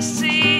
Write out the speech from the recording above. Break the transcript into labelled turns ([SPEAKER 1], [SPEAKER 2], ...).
[SPEAKER 1] see.